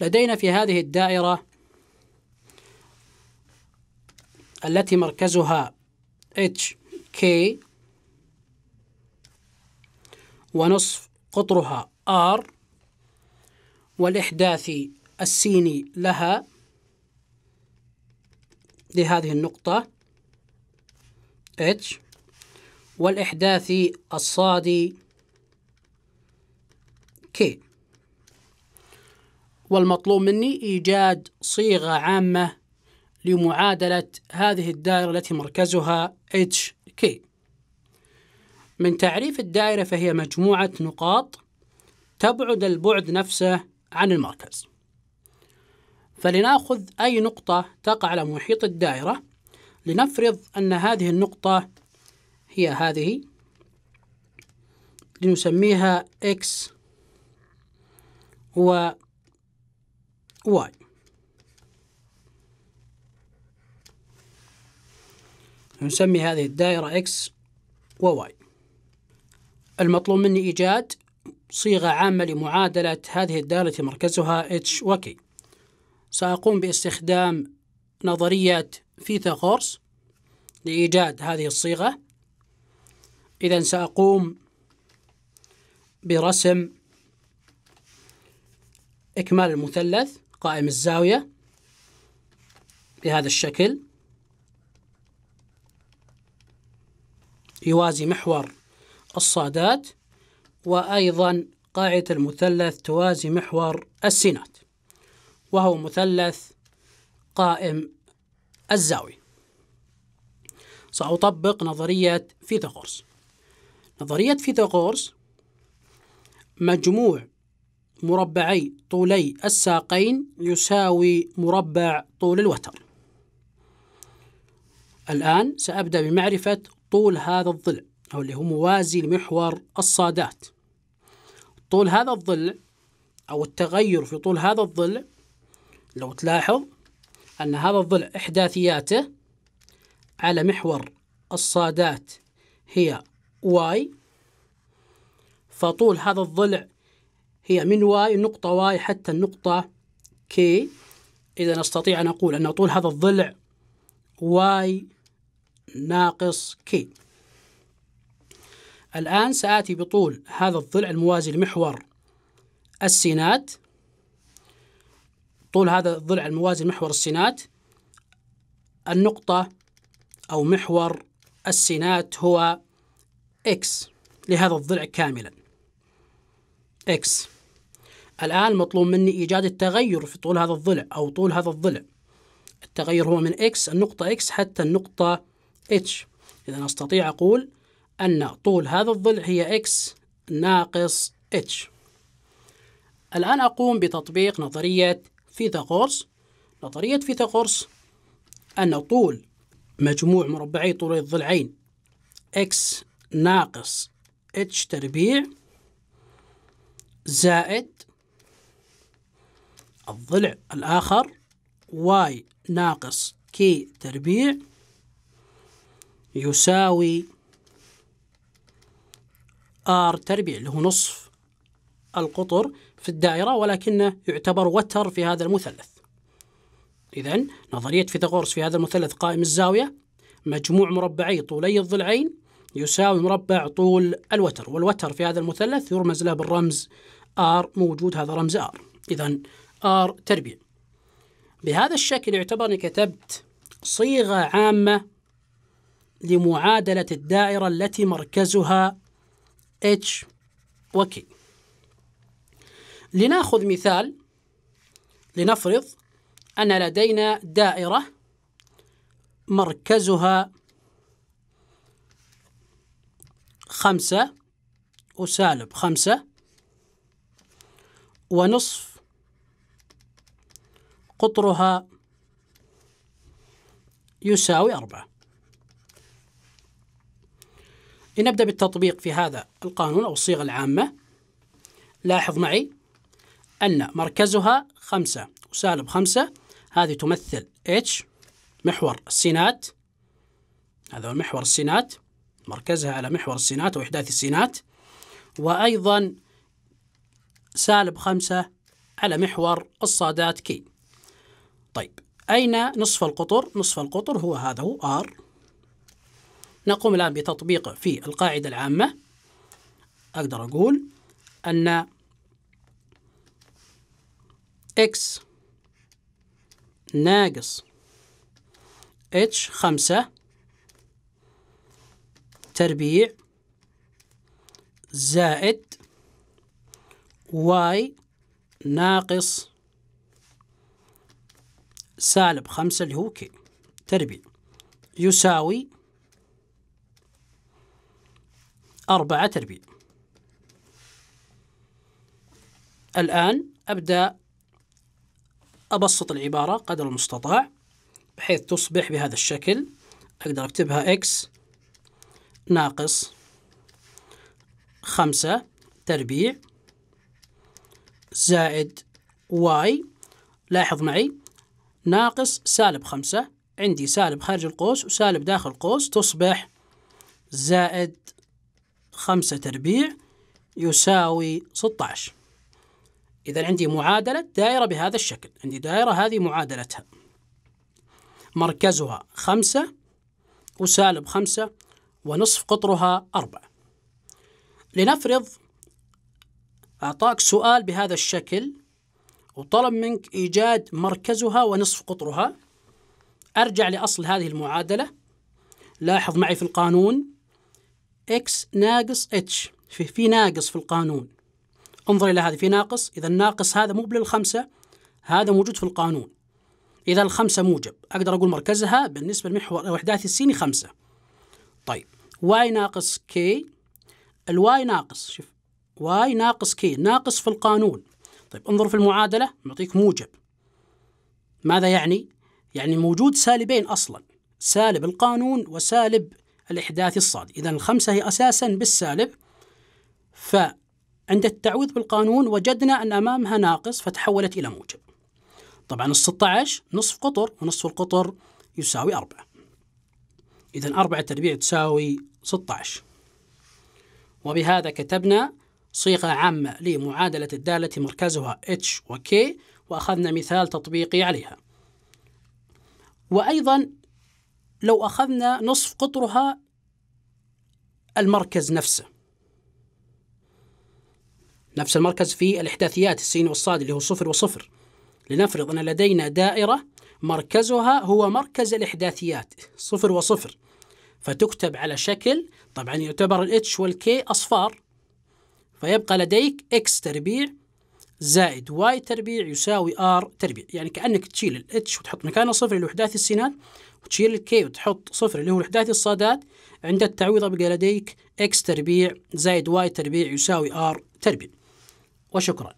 لدينا في هذه الدائرة التي مركزها كي ونصف قطرها R والإحداثي السيني لها لهذه النقطة H والإحداثي الصادي K. والمطلوب مني إيجاد صيغة عامة لمعادلة هذه الدائرة التي مركزها HK من تعريف الدائرة فهي مجموعة نقاط تبعد البعد نفسه عن المركز. فلنأخذ أي نقطة تقع على محيط الدائرة لنفرض أن هذه النقطة هي هذه لنسميها X و Y نسمي هذه الدائرة X و Y المطلوب مني إيجاد صيغة عامة لمعادلة هذه الدالة التي مركزها و K. سأقوم باستخدام نظرية فيثاغورس لإيجاد هذه الصيغة. إذا سأقوم برسم إكمال المثلث. قائم الزاوية بهذا الشكل. يوازي محور الصادات وأيضا قاعدة المثلث توازي محور السينات وهو مثلث قائم الزاوية. سأطبق نظرية فيثاغورس. نظرية فيثاغورس مجموع مربعي طولي الساقين يساوي مربع طول الوتر. الآن سأبدأ بمعرفة طول هذا الضلع أو اللي هو موازي لمحور الصادات. طول هذا الضلع أو التغير في طول هذا الضلع لو تلاحظ أن هذا الضلع إحداثياته على محور الصادات هي y فطول هذا الضلع هي من y النقطة y حتى النقطة k. إذا نستطيع أن نقول أن طول هذا الضلع y ناقص k. الآن سآتي بطول هذا الضلع الموازي لمحور السينات. طول هذا الضلع الموازي لمحور السينات. النقطة أو محور السينات هو x لهذا الضلع كاملا. X. الآن مطلوب مني إيجاد التغير في طول هذا الضلع أو طول هذا الضلع التغير هو من x النقطة x حتى النقطة h إذا أستطيع أقول أن طول هذا الضلع هي x ناقص h الآن أقوم بتطبيق نظرية فيثاغورس نظرية فيثاغورس أن طول مجموع مربعي طولي الضلعين x ناقص h تربيع زائد الضلع الآخر y ناقص k تربيع يساوي r تربيع اللي هو نصف القطر في الدائرة ولكنه يعتبر وتر في هذا المثلث. إذا نظرية فيثاغورس في هذا المثلث قائم الزاوية مجموع مربعي طولي الضلعين يساوي مربع طول الوتر والوتر في هذا المثلث يرمز له بالرمز R موجود هذا رمز R. إذا R تربيع بهذا الشكل يعتبر أني كتبت صيغة عامة لمعادلة الدائرة التي مركزها H و K. لناخذ مثال لنفرض أن لدينا دائرة مركزها خمسة وسالب خمسة ونصف قطرها يساوي أربعة. لنبدأ بالتطبيق في هذا القانون أو الصيغة العامة. لاحظ معي أن مركزها خمسة وسالب خمسة. هذه تمثل H محور السينات. هذا هو محور السينات. مركزها على محور السينات أو إحداث السينات. وأيضا سالب خمسة على محور الصادات كي طيب أين نصف القطر؟ نصف القطر هو هذا هو R نقوم الآن بتطبيقه في القاعدة العامة أقدر أقول أن x ناقص h خمسة تربيع زائد y ناقص سالب خمسة اللي هو كي. تربيع يساوي أربعة تربيع الآن أبدأ أبسط العبارة قدر المستطاع بحيث تصبح بهذا الشكل. أقدر أكتبها x ناقص خمسة تربيع زائد y. لاحظ معي ناقص سالب خمسة. عندي سالب خارج القوس وسالب داخل القوس. تصبح زائد خمسة تربيع يساوي 16 إذا عندي معادلة دائرة بهذا الشكل. عندي دائرة هذه معادلتها. مركزها خمسة وسالب خمسة ونصف قطرها أربعة. لنفرض أعطاك سؤال بهذا الشكل. وطلب منك إيجاد مركزها ونصف قطرها. أرجع لأصل هذه المعادلة. لاحظ معي في القانون. X ناقص h. في, في ناقص في القانون. انظر إلى هذه في ناقص. إذا الناقص هذا مو للخمسة هذا موجود في القانون. إذا الخمسة موجب. أقدر أقول مركزها بالنسبة لمحور الإحداث السيني خمسة. طيب. Y ناقص k. الواي ناقص. شوف. Y ناقص k. ناقص في القانون. طيب انظر في المعادلة معطيك موجب. ماذا يعني؟ يعني موجود سالبين أصلا سالب القانون وسالب الإحداث الصاد إذا الخمسة هي أساسا بالسالب. فعند التعويض بالقانون وجدنا أن أمامها ناقص فتحولت إلى موجب. طبعا ال 16 نصف قطر ونصف القطر يساوي 4 إذا 4 تربيع تساوي 16 وبهذا كتبنا صيغة عامة لمعادلة الدالة مركزها h و k وأخذنا مثال تطبيقي عليها. وأيضا لو أخذنا نصف قطرها المركز نفسه. نفس المركز في الإحداثيات السين والصاد اللي هو صفر وصفر. لنفرض أن لدينا دائرة مركزها هو مركز الإحداثيات صفر وصفر. فتكتب على شكل طبعا يعتبر الاتش والكي أصفار. فيبقى لديك x تربيع زائد y تربيع يساوي r تربيع. يعني كأنك تشيل الاتش وتحط مكانه صفر إحداث السينات وتشيل ال k وتحط صفر اللي هو إحداث الصادات. عند التعويض بقى لديك x تربيع زائد y تربيع يساوي r تربيع. وشكرا.